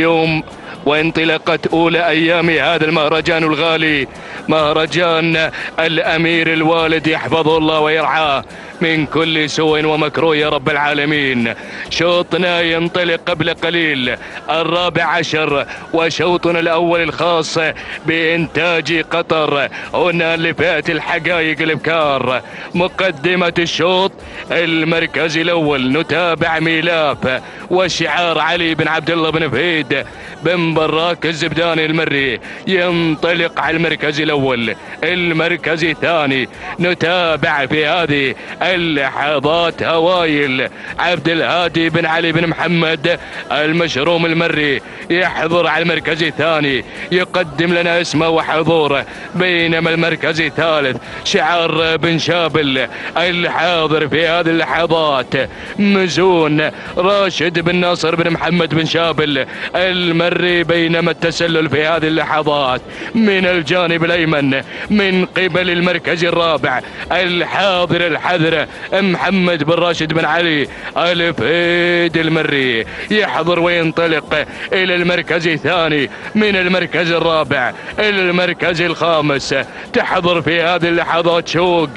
يوم وانطلقت أولى أيام هذا المهرجان الغالي. مهرجان الأمير الوالد يحفظه الله ويرعاه من كل سوء ومكروه يا رب العالمين. شوطنا ينطلق قبل قليل الرابع عشر وشوطنا الأول الخاص بإنتاج قطر. هنا لفئة الحقائق الإبكار. مقدمة الشوط المركز الأول نتابع ميلاف وشعار علي بن عبد الله بن فهيد بن براك الزبداني المري. ينطلق على المركز الأول. المركز الثاني. نتابع في هذه اللحظات هوايل. عبد الهادي بن علي بن محمد المشروم المري يحضر على المركز الثاني. يقدم لنا اسمه وحضوره بينما المركز الثالث شعار بن شابل الحاضر في هذه اللحظات. مزون راشد بن ناصر بن محمد بن شابل المري بينما التسلل في هذه اللحظات. من الجانب الأيمن من قبل المركز الرابع الحاضر الحذر محمد بن راشد بن علي الفيد المري. يحضر وينطلق إلى المركز الثاني من المركز الرابع إلى المركز الخامس. تحضر في هذه اللحظات شوق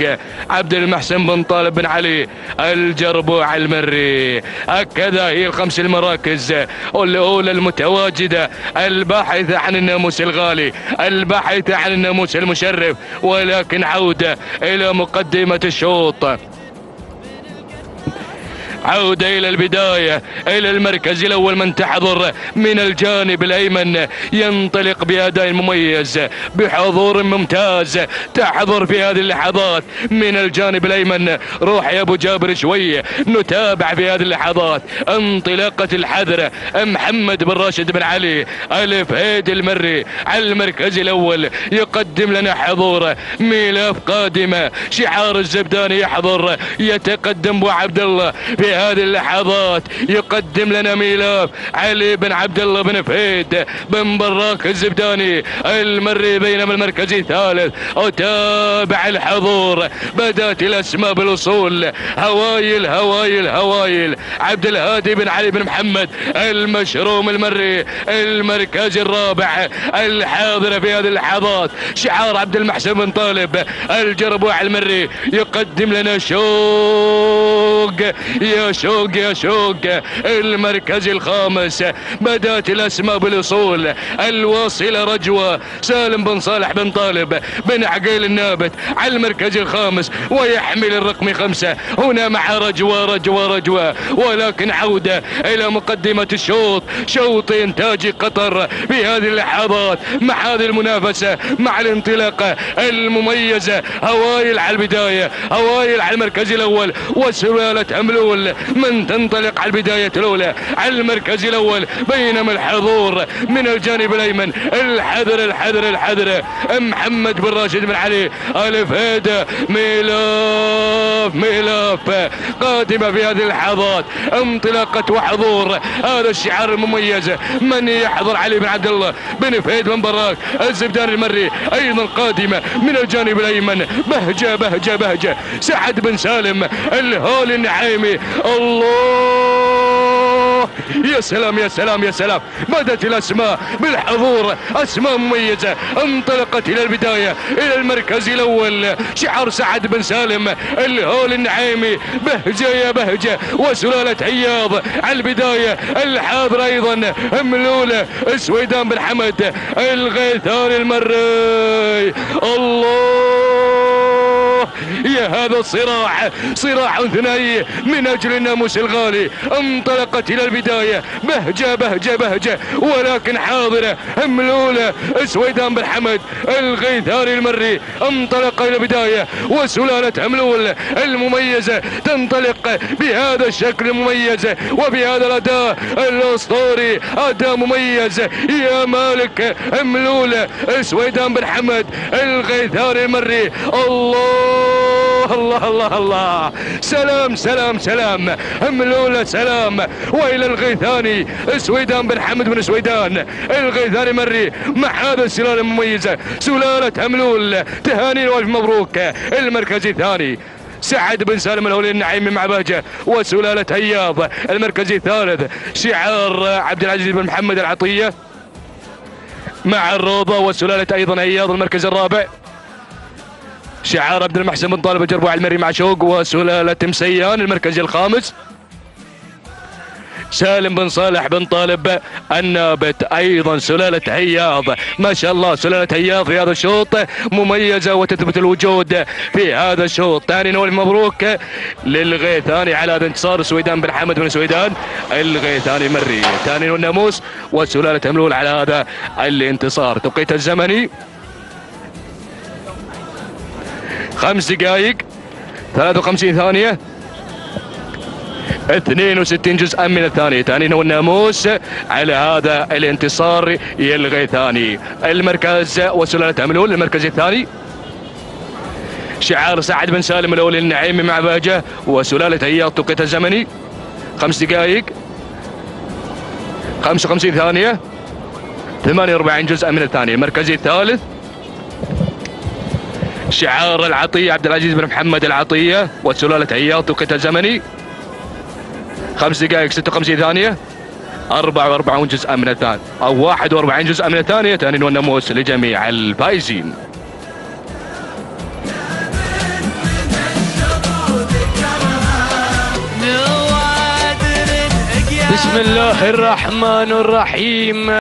عبد المحسن بن طالب بن علي الجربوع المري. هكذا هي الخمس المراكز. الاولى المتواجدة الباحثه عن الناموس الغالي الباحثه عن الناموس المشرف ولكن عودة إلى مقدمة الشوط. عودة إلى البداية إلى المركز الأول من تحضر من الجانب الأيمن. ينطلق بأداء مميز بحضور ممتاز. تحضر في هذه اللحظات من الجانب الأيمن. روح يا أبو جابر شوية نتابع في هذه اللحظات. انطلاقة الحذر. محمد بن راشد بن علي. ألف هيد المري. على المركز الأول يقدم لنا حضور. ميلاف قادمة. شعار الزبداني يحضر. يتقدم أبو عبد الله. في هذه اللحظات يقدم لنا ميلاف علي بن عبد الله بن فهيد بن براك الزبداني المري بينما المركز الثالث. أتابع الحضور. بدأت الأسماء بالوصول. هوايل هوايل هوايل. عبد الهادي بن علي بن محمد المشروم المري المركز الرابع. الحاضر في هذه اللحظات. شعار عبد المحسن بن طالب الجربوع المري. يقدم لنا شوق يا شوق يا شوق. المركز الخامس بدأت الأسماء بالوصول. الواصلة رجوة سالم بن صالح بن طالب بن عقيل النابت على المركز الخامس ويحمل الرقم خمسة. هنا مع رجوة رجوة رجوة. ولكن عودة إلى مقدمة الشوط. شوط إنتاج قطر في هذه اللحظات مع هذه المنافسة مع الانطلاقة المميزة. هوايل على البداية هوايل على المركز الأول. وسلالة املول من تنطلق على البداية الأولى على المركز الأول بينما الحضور من الجانب الأيمن الحذر الحذر الحذر. محمد بن راشد بن علي ألف هيدا ميلاف ميلاف قادمة في هذه اللحظات انطلاقة وحضور. هذا الشعار المميز. من يحضر علي بن عبد الله بن فهيد بن براك الزبدان المري أيضا قادمة من الجانب الأيمن. بهجة بهجة بهجة. سعد بن سالم الهول النعيمي الله. يا سلام يا سلام يا سلام. بدت الأسماء بالحضور. أسماء مميزة. انطلقت إلى البداية إلى المركز الأول. شعار سعد بن سالم الهول النعيمي بهجة يا بهجة. وسلالة عياض. على البداية الحاضر أيضا. ملوله سويدان بن حمد الغيثان المري. الله. هذا الصراع صراع ثنائي من أجل الناموس الغالي انطلقت إلى البداية. بهجة بهجة بهجة ولكن حاضرة. ملوله سويدان بن حمد الغيثاري المري انطلق إلى البداية. وسلالة املول المميزة تنطلق بهذا الشكل المميز وبهذا الأداء الأسطوري. أداء مميز. يا مالك ملوله سويدان بن حمد الغيثاري المري. الله! الله الله الله سلام سلام سلام. ملولة سلام. وإلى الغيثاني سويدان بن حمد بن سويدان. الغيثاني مري. مع هذا السلالة المميزة سلالة أملول. تهاني والف مبروك. المركز الثاني. سعد بن سالم الأولي النعيمي مع بهجه وسلالة هياض المركز الثالث. شعار عبد العزيز بن محمد العطية. مع الروضة. وسلالة أيضا هياض المركز الرابع. شعار عبد المحسن بن طالب الجربوع المري مع شوق وسلالة مسيان المركز الخامس. سالم بن صالح بن طالب النابت أيضا سلالة هياض ما شاء الله سلالة هياض في هذا الشوط. مميزة وتثبت الوجود في هذا الشوط. ثاني نقول مبروك للغيثاني على هذا انتصار سويدان بن حمد بن سويدان. الغيثاني مري. ثاني نقول ناموس وسلالة ملول على هذا الانتصار. توقيت الزمني. خمس دقائق 53 ثانية. 62 جزءا من الثانية. ثاني هو الناموس على هذا الانتصار يلغي ثاني. المركز وسلالة أملول المركز الثاني. شعار سعد بن سالم الأولي النعيمي مع باجة وسلالة هياط توقيت الزمني. خمس دقائق 55 ثانية. 48 جزءا من الثانية. المركز الثالث. شعار العطية عبد العزيز بن محمد العطية وسلالة هياط توقيت الزمني خمس دقائق 56 ثانية. 44 جزءا من الثانية أو 41 جزءا من الثانية. ثاني والناموس لجميع الفائزين بسم الله الرحمن الرحيم.